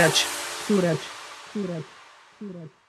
Suraj Suraj Suraj Suraj